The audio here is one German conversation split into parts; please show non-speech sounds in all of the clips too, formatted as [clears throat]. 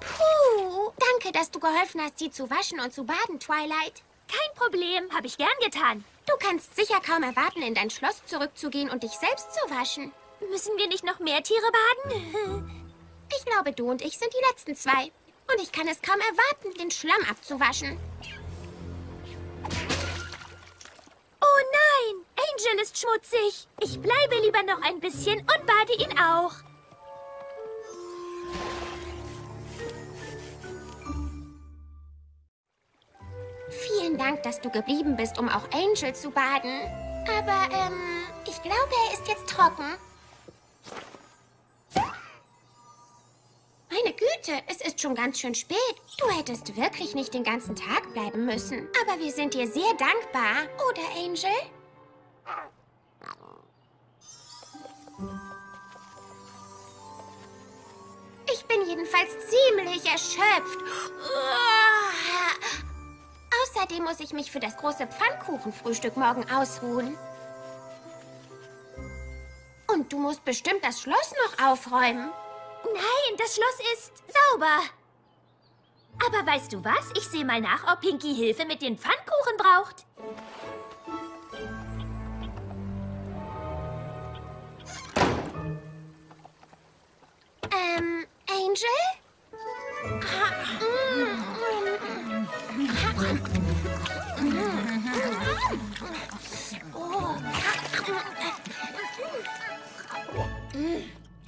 Puh, danke, dass du geholfen hast, sie zu waschen und zu baden, Twilight. Kein Problem, habe ich gern getan. Du kannst sicher kaum erwarten, in dein Schloss zurückzugehen und dich selbst zu waschen. Müssen wir nicht noch mehr Tiere baden? [laughs] Ich glaube, du und ich sind die letzten zwei. Und ich kann es kaum erwarten, den Schlamm abzuwaschen. Schmutzig. Ich bleibe lieber noch ein bisschen und bade ihn auch. Vielen Dank, dass du geblieben bist, um auch Angel zu baden. Aber, ähm, ich glaube, er ist jetzt trocken. Meine Güte, es ist schon ganz schön spät. Du hättest wirklich nicht den ganzen Tag bleiben müssen. Aber wir sind dir sehr dankbar, oder Angel? Bin jedenfalls ziemlich erschöpft. Außerdem muss ich mich für das große Pfannkuchenfrühstück morgen ausruhen. Und du musst bestimmt das Schloss noch aufräumen. Nein, das Schloss ist sauber. Aber weißt du was? Ich sehe mal nach, ob Pinky Hilfe mit den Pfannkuchen braucht. Angel?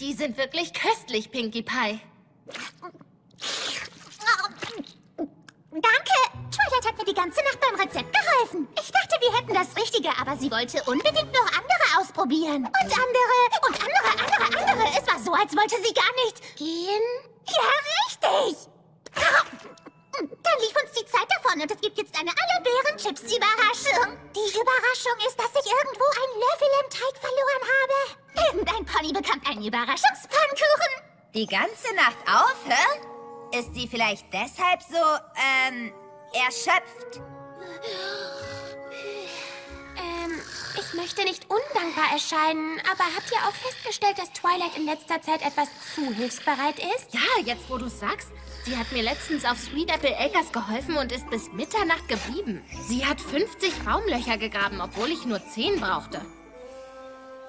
Die sind wirklich köstlich, Pinkie Pie. Danke. Twilight hat mir die ganze Nacht beim Rezept geholfen. Ich dachte, wir hätten das Richtige, aber sie wollte unbedingt noch andere ausprobieren. Und andere, und andere, andere, andere. Es war so, als wollte sie gar nicht Gehen? Ja, richtig. Dann lief uns die Zeit davon und es gibt jetzt eine Alle-Bären-Chips-Überraschung. Die Überraschung ist, dass ich irgendwo ein Löffel im Teig verloren habe. Irgendein Pony bekommt einen Überraschungspfannkuchen. Die ganze Nacht aufhören? Ist sie vielleicht deshalb so, ähm, erschöpft? Ich möchte nicht undankbar erscheinen, aber habt ihr auch festgestellt, dass Twilight in letzter Zeit etwas zu hilfsbereit ist? Ja, jetzt wo du sagst, sie hat mir letztens auf Sweet Apple Acres geholfen und ist bis Mitternacht geblieben. Sie hat 50 Raumlöcher gegraben, obwohl ich nur 10 brauchte.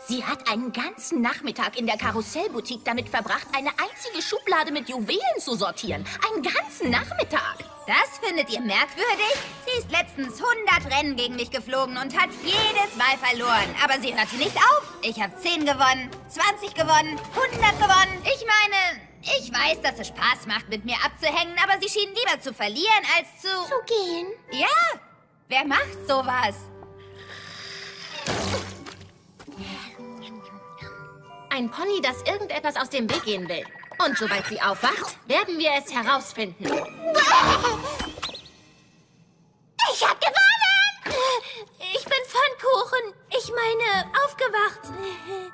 Sie hat einen ganzen Nachmittag in der Karussellboutique damit verbracht, eine einzige Schublade mit Juwelen zu sortieren. Einen ganzen Nachmittag. Das findet ihr merkwürdig? Sie ist letztens 100 Rennen gegen mich geflogen und hat jedes Mal verloren. Aber sie hörte nicht auf. Ich habe 10 gewonnen, 20 gewonnen, 100 gewonnen. Ich meine, ich weiß, dass es Spaß macht, mit mir abzuhängen, aber sie schien lieber zu verlieren als zu... Zu gehen? Ja, wer macht sowas? Ein Pony, das irgendetwas aus dem Weg gehen will. Und sobald sie aufwacht, werden wir es herausfinden. [laughs] Pfannkuchen. Ich meine, aufgewacht. [laughs]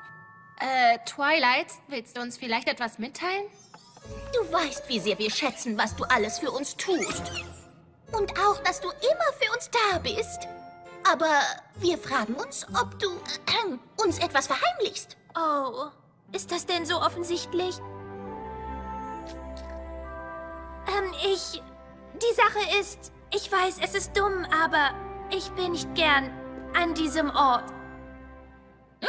Äh, Twilight, willst du uns vielleicht etwas mitteilen? Du weißt, wie sehr wir schätzen, was du alles für uns tust. Und auch, dass du immer für uns da bist. Aber wir fragen uns, ob du äh, [clears throat] uns etwas verheimlichst. Oh, ist das denn so offensichtlich? Ähm, ich... Die Sache ist, ich weiß, es ist dumm, aber ich bin nicht gern an diesem Ort. [gasps]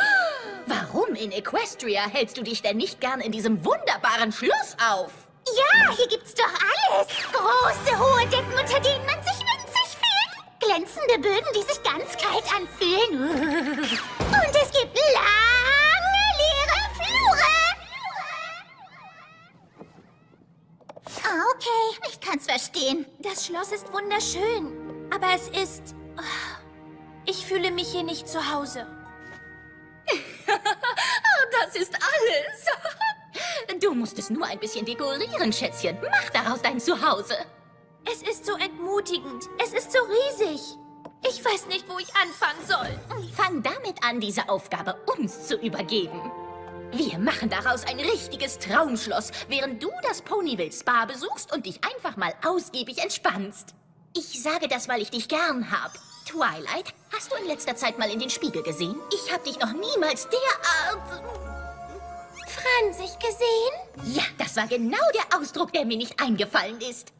Warum in Equestria hältst du dich denn nicht gern in diesem wunderbaren Schloss auf? Ja, hier gibt's doch alles. Große, hohe Decken, unter denen man sich winzig fühlt. Glänzende Böden, die sich ganz kalt anfühlen. [laughs] Und es gibt lange, leere Flure. Ah, okay, ich kann's verstehen. Das Schloss ist wunderschön, aber es ist... ah, Ich fühle mich hier nicht zu Hause. [laughs] Das ist alles. [laughs] Du musst es nur ein bisschen dekorieren, Schätzchen. Mach daraus dein Zuhause. Es ist so entmutigend. Es ist so riesig. Ich weiß nicht, wo ich anfangen soll. Fang damit an, diese Aufgabe uns zu übergeben. Wir machen daraus ein richtiges Traumschloss, während du das Ponyville Spa besuchst und dich einfach mal ausgiebig entspannst. Ich sage das, weil ich dich gern hab. Twilight, hast du in letzter Zeit mal in den Spiegel gesehen? Ich hab dich noch niemals derart... Fransig gesehen? Ja, das war genau der Ausdruck, der mir nicht eingefallen ist.